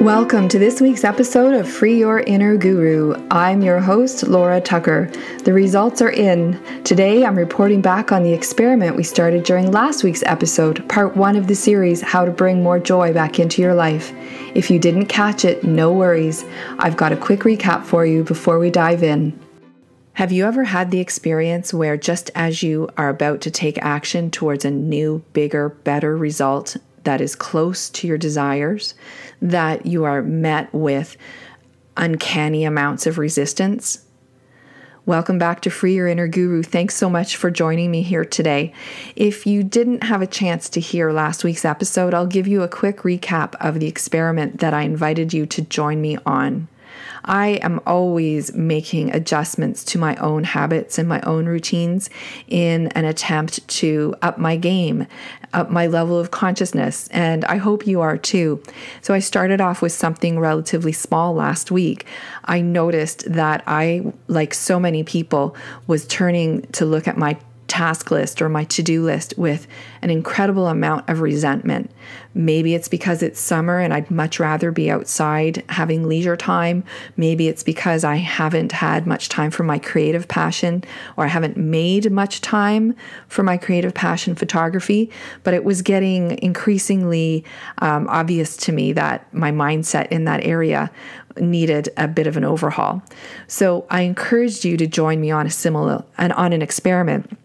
Welcome to this week's episode of Free Your Inner Guru. I'm your host, Laura Tucker. The results are in. Today, I'm reporting back on the experiment we started during last week's episode, part one of the series, How to Bring More Joy Back into Your Life. If you didn't catch it, no worries. I've got a quick recap for you before we dive in. Have you ever had the experience where just as you are about to take action towards a new, bigger, better result that is close to your desires, that you are met with uncanny amounts of resistance? Welcome back to Free Your Inner Guru. Thanks so much for joining me here today. If you didn't have a chance to hear last week's episode, I'll give you a quick recap of the experiment that I invited you to join me on. I am always making adjustments to my own habits and my own routines in an attempt to up my game, up my level of consciousness, and I hope you are too. So I started off with something relatively small last week. I noticed that I, like so many people, was turning to look at my task list or my to do list with an incredible amount of resentment. Maybe it's because it's summer and I'd much rather be outside having leisure time. Maybe it's because I haven't had much time for my creative passion or I haven't made much time for my creative passion, photography. But it was getting increasingly um, obvious to me that my mindset in that area needed a bit of an overhaul. So I encouraged you to join me on a similar and on an experiment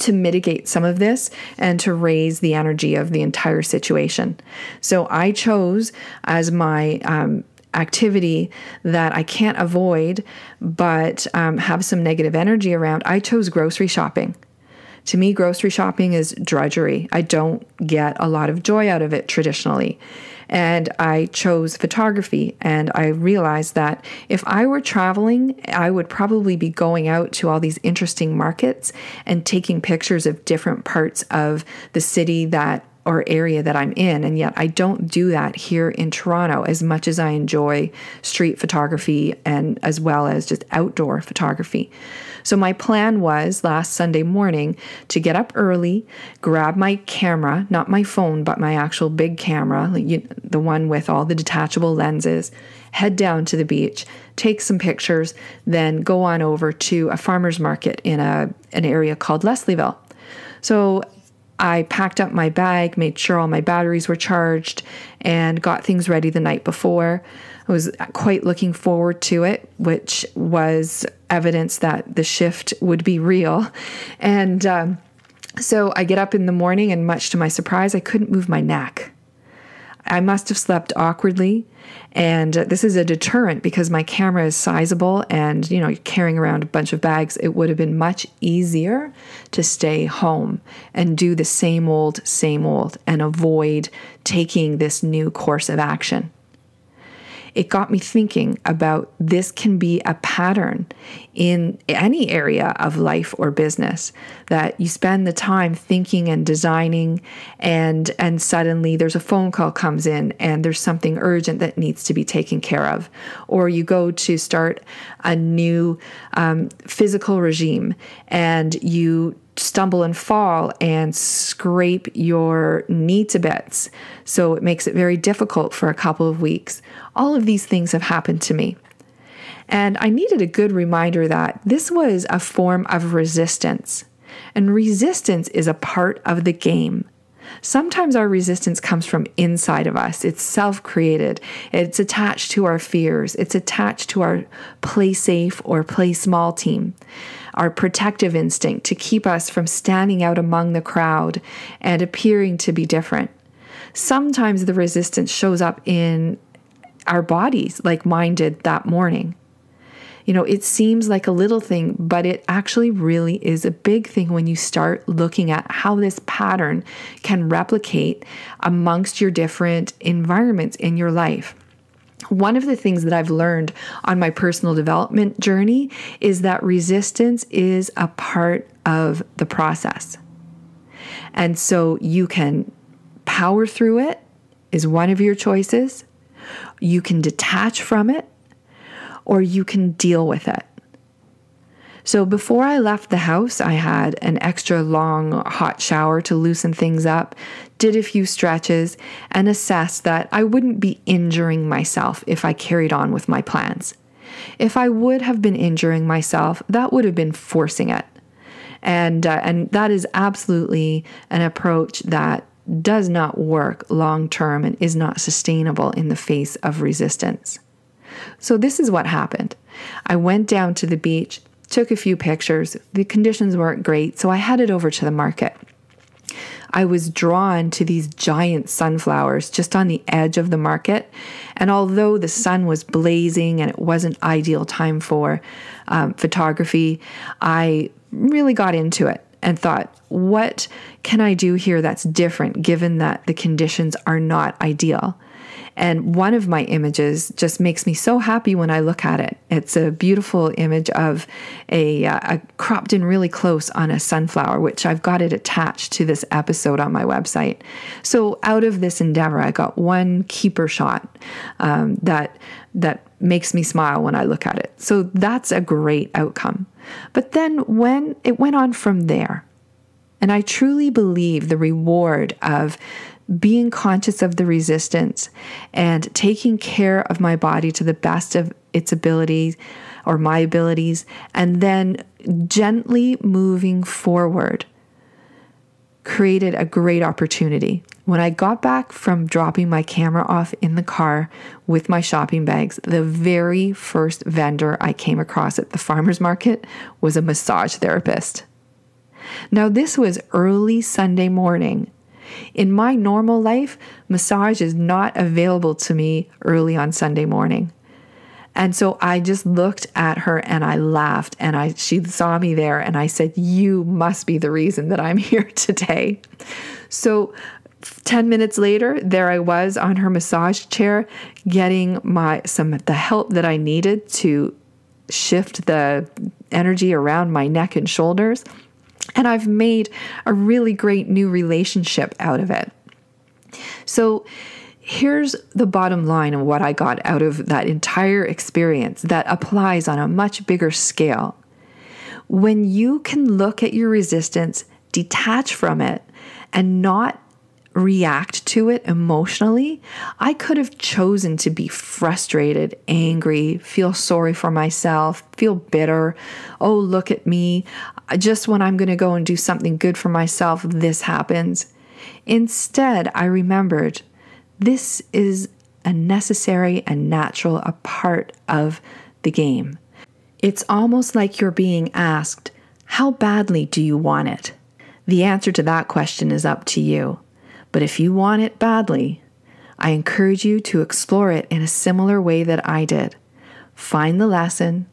to mitigate some of this and to raise the energy of the entire situation. So I chose as my um, activity that I can't avoid but um, have some negative energy around, I chose grocery shopping. To me, grocery shopping is drudgery. I don't get a lot of joy out of it traditionally. And I chose photography, and I realized that if I were traveling, I would probably be going out to all these interesting markets and taking pictures of different parts of the city that or area that I'm in. And yet I don't do that here in Toronto as much as I enjoy street photography and as well as just outdoor photography. So my plan was last Sunday morning to get up early, grab my camera, not my phone, but my actual big camera, the one with all the detachable lenses, head down to the beach, take some pictures, then go on over to a farmer's market in a, an area called Leslieville. So I packed up my bag, made sure all my batteries were charged, and got things ready the night before. I was quite looking forward to it, which was evidence that the shift would be real. And um, so I get up in the morning, and much to my surprise, I couldn't move my neck. I must have slept awkwardly. And uh, this is a deterrent because my camera is sizable and, you know, carrying around a bunch of bags, it would have been much easier to stay home and do the same old, same old and avoid taking this new course of action it got me thinking about this can be a pattern in any area of life or business that you spend the time thinking and designing and and suddenly there's a phone call comes in and there's something urgent that needs to be taken care of. Or you go to start a new um, physical regime and you stumble and fall and scrape your knee to bits. So it makes it very difficult for a couple of weeks. All of these things have happened to me. And I needed a good reminder that this was a form of resistance. And resistance is a part of the game. Sometimes our resistance comes from inside of us. It's self created. It's attached to our fears. It's attached to our play safe or play small team our protective instinct to keep us from standing out among the crowd and appearing to be different. Sometimes the resistance shows up in our bodies, like mine did that morning. You know, it seems like a little thing, but it actually really is a big thing when you start looking at how this pattern can replicate amongst your different environments in your life. One of the things that I've learned on my personal development journey is that resistance is a part of the process. And so you can power through it, is one of your choices. You can detach from it, or you can deal with it. So before I left the house, I had an extra long hot shower to loosen things up, did a few stretches, and assessed that I wouldn't be injuring myself if I carried on with my plans. If I would have been injuring myself, that would have been forcing it. And, uh, and that is absolutely an approach that does not work long term and is not sustainable in the face of resistance. So, this is what happened. I went down to the beach, took a few pictures. The conditions weren't great, so I headed over to the market. I was drawn to these giant sunflowers just on the edge of the market. And although the sun was blazing and it wasn't ideal time for um, photography, I really got into it and thought, what can I do here that's different given that the conditions are not ideal? And one of my images just makes me so happy when I look at it. It's a beautiful image of a, uh, a cropped in really close on a sunflower, which I've got it attached to this episode on my website. So out of this endeavor, I got one keeper shot um, that that makes me smile when I look at it. So that's a great outcome. But then when it went on from there, and I truly believe the reward of being conscious of the resistance and taking care of my body to the best of its abilities or my abilities, and then gently moving forward created a great opportunity. When I got back from dropping my camera off in the car with my shopping bags, the very first vendor I came across at the farmer's market was a massage therapist. Now, this was early Sunday morning, in my normal life, massage is not available to me early on Sunday morning. And so I just looked at her and I laughed and I she saw me there and I said, "You must be the reason that I'm here today." So 10 minutes later, there I was on her massage chair getting my some the help that I needed to shift the energy around my neck and shoulders. And I've made a really great new relationship out of it. So, here's the bottom line of what I got out of that entire experience that applies on a much bigger scale. When you can look at your resistance, detach from it, and not react to it emotionally, I could have chosen to be frustrated, angry, feel sorry for myself, feel bitter. Oh, look at me. Just when I'm going to go and do something good for myself, this happens. Instead, I remembered this is a necessary and natural a part of the game. It's almost like you're being asked, How badly do you want it? The answer to that question is up to you. But if you want it badly, I encourage you to explore it in a similar way that I did. Find the lesson.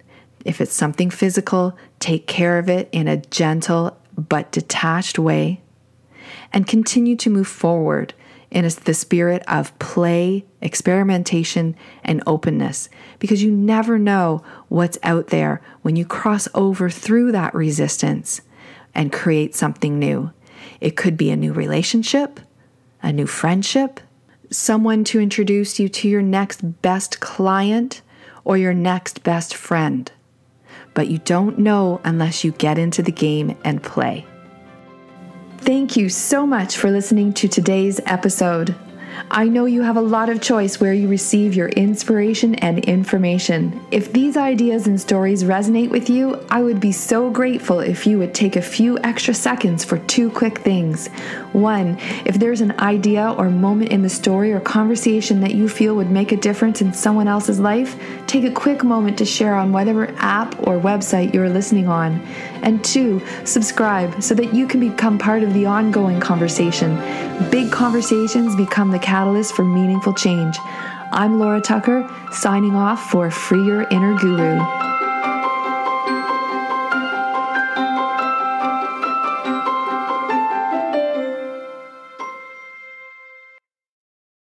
If it's something physical, take care of it in a gentle but detached way. And continue to move forward in the spirit of play, experimentation, and openness because you never know what's out there when you cross over through that resistance and create something new. It could be a new relationship, a new friendship, someone to introduce you to your next best client or your next best friend. But you don't know unless you get into the game and play. Thank you so much for listening to today's episode. I know you have a lot of choice where you receive your inspiration and information. If these ideas and stories resonate with you, I would be so grateful if you would take a few extra seconds for two quick things. One, if there's an idea or moment in the story or conversation that you feel would make a difference in someone else's life, take a quick moment to share on whatever app or website you're listening on. And two, subscribe so that you can become part of the ongoing conversation. Big conversations become the catalyst for meaningful change. I'm Laura Tucker, signing off for Free Your Inner Guru.